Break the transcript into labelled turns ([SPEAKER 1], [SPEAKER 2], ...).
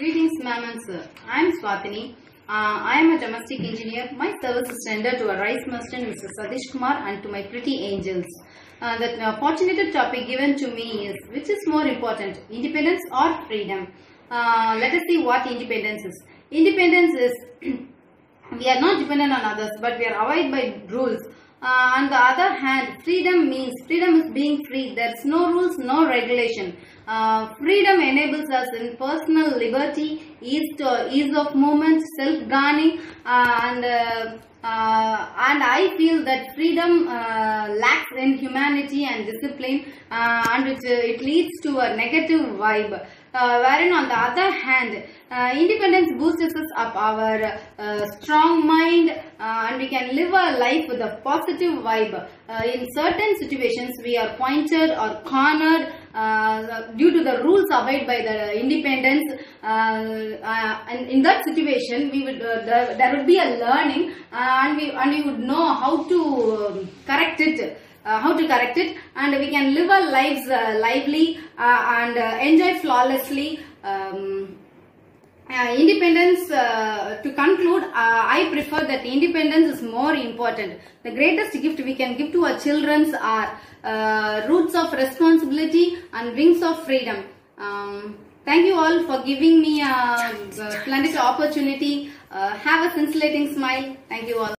[SPEAKER 1] Greetings, ma'am and sir. I am Swathini. Uh, I am a domestic engineer. My service is rendered to a rice merchant, Mr. Sadish Kumar, and to my pretty angels. Uh, the uh, fortunate topic given to me is which is more important, independence or freedom? Uh, let us see what independence is. Independence is we are not dependent on others, but we are abide by rules. Uh, on the other hand, freedom means freedom is being free. There's no rules, no regulation. Uh, freedom enables us in personal liberty, ease, to, ease of movement, self-governing, uh, and uh, uh, and I feel that freedom uh, lacks in humanity and discipline, uh, and it, it leads to a negative vibe. Uh, wherein on the other hand, uh, independence boosts us up our uh, strong mind uh, and we can live our life with a positive vibe. Uh, in certain situations, we are pointed or cornered uh, due to the rules abide by the independence. Uh, uh, and in that situation, we would uh, there, there would be a learning uh, and we and we would know how to um, correct it uh, how to correct it and we can live our lives uh, lively uh, and uh, enjoy flawlessly um, uh, independence uh, to conclude uh, i prefer that independence is more important. The greatest gift we can give to our children are uh, roots of responsibility and wings of freedom. Um, thank you all for giving me a, a splendid opportunity. Uh, have a scintillating smile. Thank you all